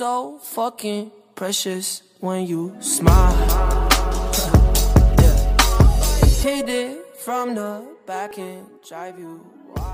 so fucking precious when you smile. yeah. Hit it from the back and drive you wild.